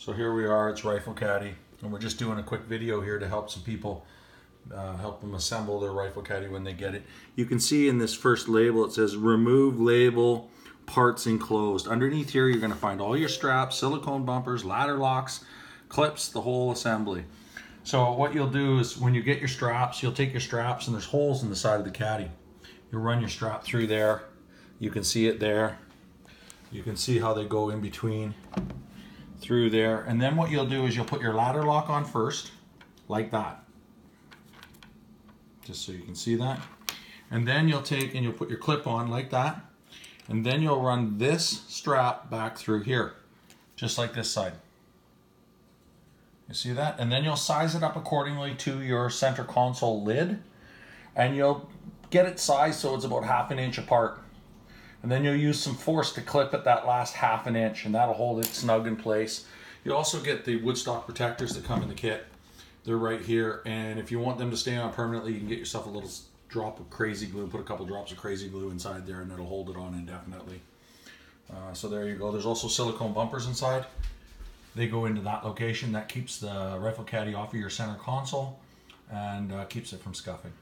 So here we are, it's Rifle Caddy, and we're just doing a quick video here to help some people, uh, help them assemble their Rifle Caddy when they get it. You can see in this first label it says remove label parts enclosed. Underneath here you're going to find all your straps, silicone bumpers, ladder locks, clips, the whole assembly. So what you'll do is when you get your straps, you'll take your straps and there's holes in the side of the caddy. You'll run your strap through there. You can see it there. You can see how they go in between through there. And then what you'll do is you'll put your ladder lock on first, like that. Just so you can see that. And then you'll take and you'll put your clip on like that. And then you'll run this strap back through here, just like this side. You see that? And then you'll size it up accordingly to your center console lid. And you'll get it sized so it's about half an inch apart. And then you'll use some force to clip it that last half an inch and that'll hold it snug in place. You also get the woodstock protectors that come in the kit. They're right here. And if you want them to stay on permanently, you can get yourself a little drop of crazy glue, put a couple drops of crazy glue inside there and it'll hold it on indefinitely. Uh, so there you go. There's also silicone bumpers inside. They go into that location. That keeps the rifle caddy off of your center console and uh, keeps it from scuffing.